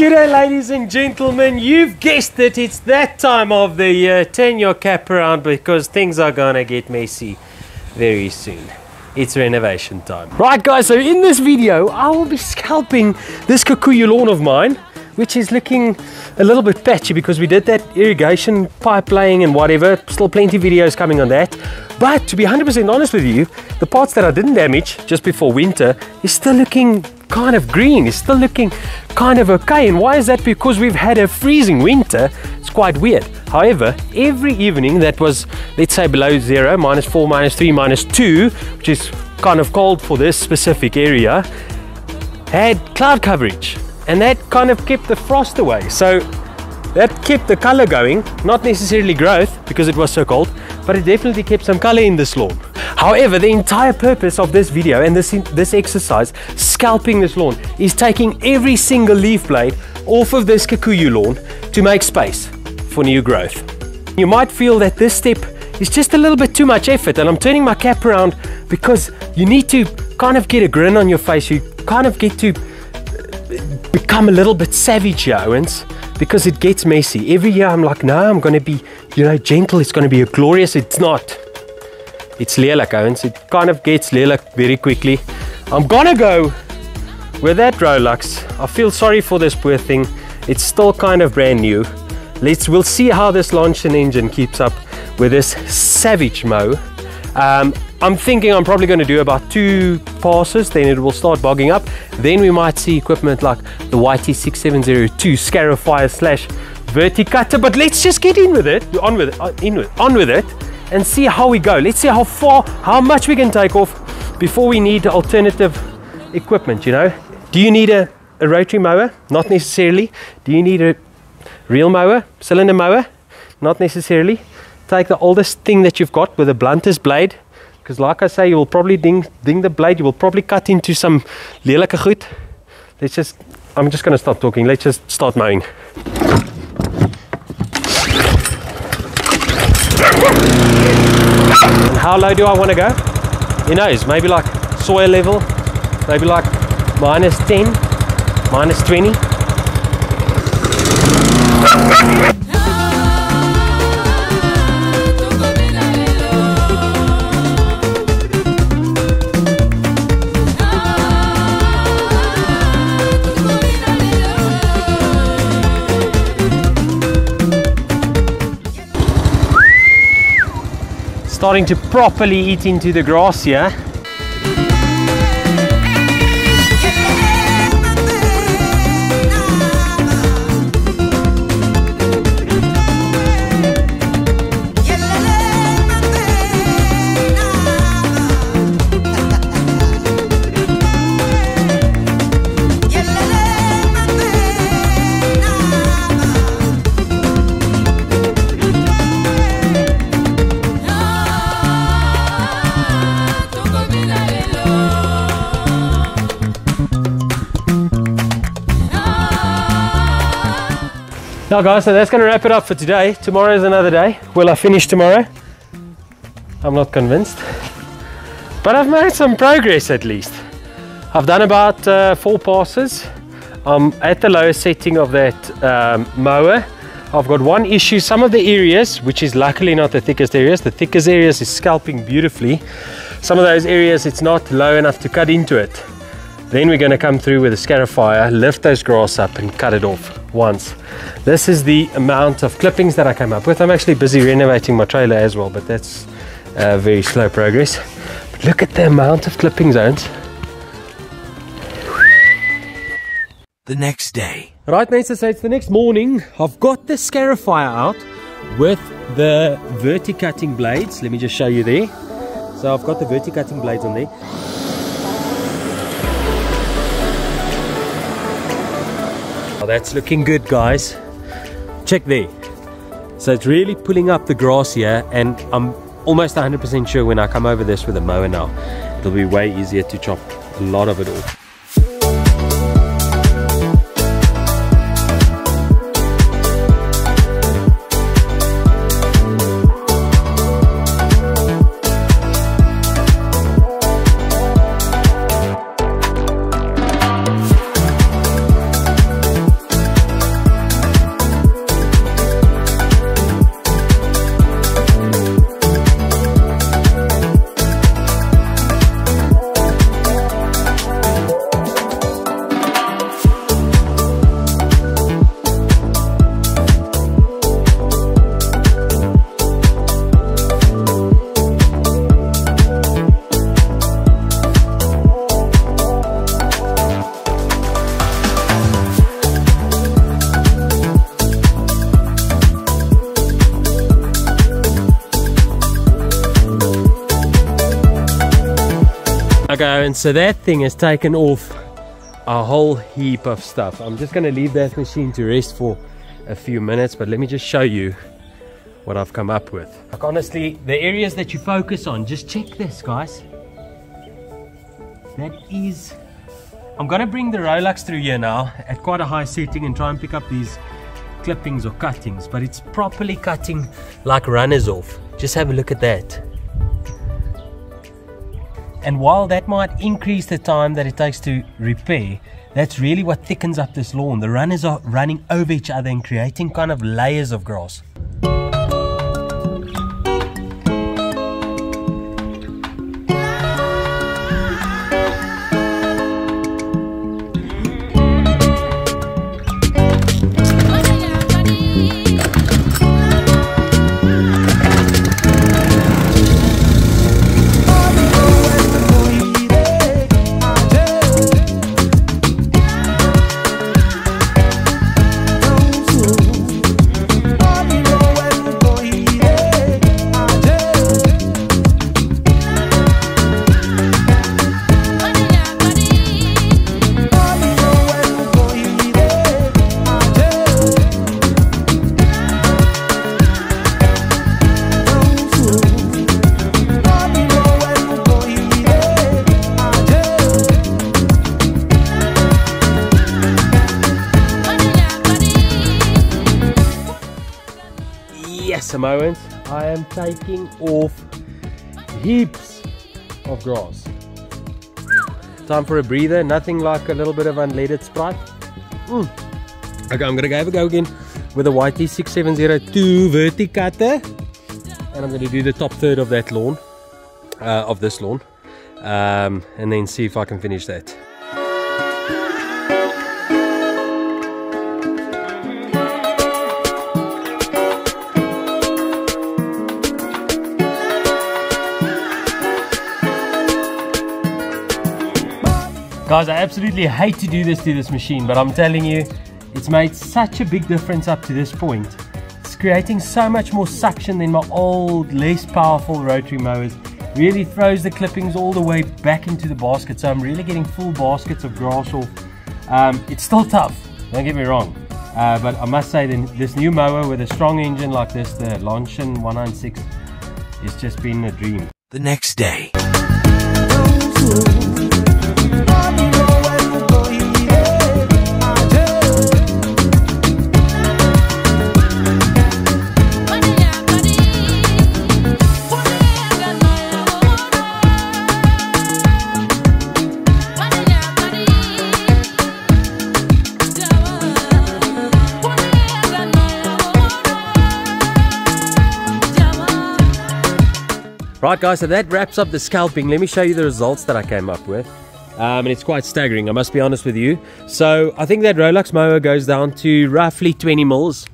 G'day ladies and gentlemen, you've guessed it, it's that time of the year. Turn your cap around because things are gonna get messy very soon. It's renovation time. Right guys, so in this video, I will be scalping this Kikuyu lawn of mine, which is looking a little bit patchy because we did that irrigation pipe laying and whatever. Still plenty videos coming on that. But to be 100% honest with you, the parts that I didn't damage just before winter is still looking kind of green. It's still looking kind of okay. And why is that? Because we've had a freezing winter. It's quite weird. However, every evening that was, let's say below zero, minus four, minus three, minus two, which is kind of cold for this specific area, had cloud coverage. And that kind of kept the frost away. So that kept the color going, not necessarily growth because it was so cold, but it definitely kept some color in this lawn. However, the entire purpose of this video and this, this exercise, scalping this lawn, is taking every single leaf blade off of this kikuyu lawn to make space for new growth. You might feel that this step is just a little bit too much effort and I'm turning my cap around because you need to kind of get a grin on your face. You kind of get to uh, become a little bit savage here, ouens because it gets messy. Every year I'm like, no, I'm going to be, you know, gentle. It's going to be a glorious. It's not. It's lelik, ouens. It kind of gets lelik very quickly. I'm to go with that Rolex. I feel sorry for this poor thing. It's still kind of brand new. Let's, we'll see how this Loncin engine keeps up with this Savage Mo. Um, I'm thinking I'm probably going to do about two passes, then it will start bogging up. Then we might see equipment like the YT6702 Scarifier slash Verticutter. But let's just get in with it, on with it, uh, in with, on with it, and see how we go. Let's see how far, how much we can take off before we need alternative equipment. You know, do you need a, a rotary mower? Not necessarily. Do you need a reel mower, cylinder mower? Not necessarily. Take the oldest thing that you've got with the bluntest blade because like I say, you will probably ding, ding the blade, you will probably cut into some lelike goed. Let's just, I'm just going to stop talking. Let's just start mowing. How low do I want to go? Who knows? Maybe like soil level, maybe like minus 10, minus 20. Starting to properly eat into the grass here. Now guys, so that's going to wrap it up for today. Tomorrow is another day. Will I finish tomorrow? I'm not convinced. But I've made some progress at least. I've done about uh, four passes. I'm at the lowest setting of that um, mower. I've got one issue, some of the areas, which is luckily not the thickest areas, the thickest areas is scalping beautifully. Some of those areas it's not low enough to cut into it. Then we're going to come through with a scarifier, lift those grass up and cut it off once. This is the amount of clippings that I came up with. I'm actually busy renovating my trailer as well, but that's uh, very slow progress. But look at the amount of clipping zones. The next day. Right, mates, so it's the next morning. I've got the scarifier out with the verticutting blades. Let me just show you there. So I've got the verticutting blades on there. That's looking good, guys. Check there. So it's really pulling up the grass here, and I'm almost 100% sure when I come over this with a mower now, it'll be way easier to chop a lot of it off. Okay, and so that thing has taken off a whole heap of stuff. I'm just going to leave that machine to rest for a few minutes, but let me just show you what I've come up with. Like honestly, the areas that you focus on, just check this, guys. That is... I'm going to bring the Rolex through here now at quite a high setting and try and pick up these clippings or cuttings, but it's properly cutting like runners off. Just have a look at that. And while that might increase the time that it takes to repair, that's really what thickens up this lawn. The runners are running over each other and creating kind of layers of grass. Samoans, I am taking off heaps of grass. Time for a breather, nothing like a little bit of unleaded Sprite. Mm. Okay, I'm gonna go have a go again with a YT6702 Verticutter. And I'm gonna do the top third of that lawn, uh, of this lawn. Um, and then see if I can finish that. Guys, I absolutely hate to do this to this machine, but I'm telling you, it's made such a big difference up to this point. It's creating so much more suction than my old, less powerful rotary mowers. Really throws the clippings all the way back into the basket, so I'm really getting full baskets of grass off. Um, it's still tough, don't get me wrong. Uh, but I must say, this new mower with a strong engine like this, the Loncin 196, it's just been a dream. The next day. Right guys, so that wraps up the scalping. Let me show you the results that I came up with. Um, and it's quite staggering, I must be honest with you. So I think that Rolex mower goes down to roughly 20 mils,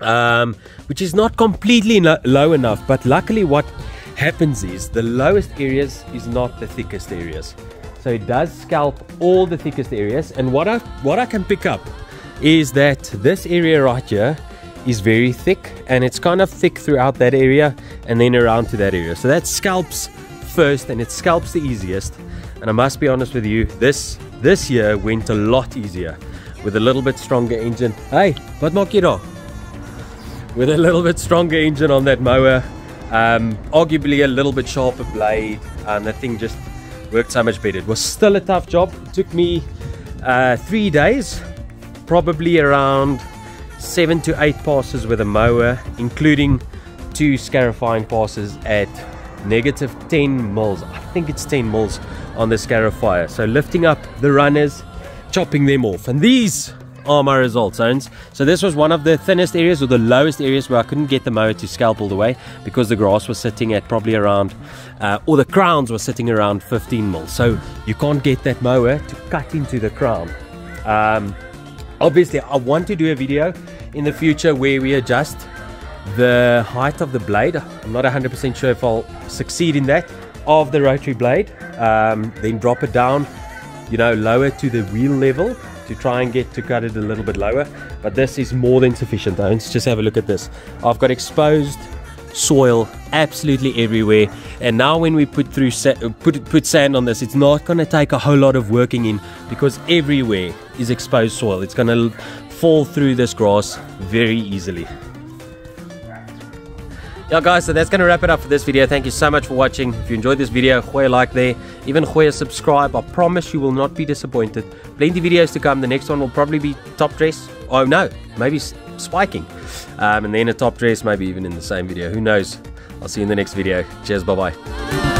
um, which is not completely no low enough. But luckily what happens is the lowest areas is not the thickest areas. So it does scalp all the thickest areas. And what I, what I can pick up is that this area right here is very thick and it's kind of thick throughout that area and then around to that area. So that scalps first and it scalps the easiest. And I must be honest with you, this this year went a lot easier with a little bit stronger engine. Hey, what maak jy? With a little bit stronger engine on that mower, um, arguably a little bit sharper blade, and the thing just worked so much better. It was still a tough job. It took me uh, three days, probably around seven to eight passes with a mower, including two scarifying passes at negative 10 mils. I think it's 10 mils on the scarifier. So lifting up the runners, chopping them off. And these are my result zones. So this was one of the thinnest areas or the lowest areas where I couldn't get the mower to scalp all the way because the grass was sitting at probably around, uh, or the crowns were sitting around 15 mils. So you can't get that mower to cut into the crown. Um, obviously I want to do a video in the future where we adjust the height of the blade. I'm not 100% sure if I'll succeed in that of the rotary blade. Um, then drop it down, you know, lower to the wheel level to try and get to cut it a little bit lower. But this is more than sufficient. Let's just have a look at this. I've got exposed soil absolutely everywhere. And now when we put through put put sand on this, it's not going to take a whole lot of working in because everywhere is exposed soil. It's going to fall through this grass very easily. Yeah guys, so that's going to wrap it up for this video. Thank you so much for watching. If you enjoyed this video, gooi a like there. Even gooi a subscribe. I promise you will not be disappointed. Plenty videos to come. The next one will probably be top dress. Oh no, maybe spiking. Um, and then a top dress, maybe even in the same video. Who knows? I'll see you in the next video. Cheers, bye-bye.